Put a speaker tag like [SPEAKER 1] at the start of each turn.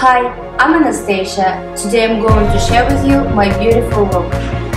[SPEAKER 1] Hi, I'm Anastasia. Today I'm going to share with you my beautiful look.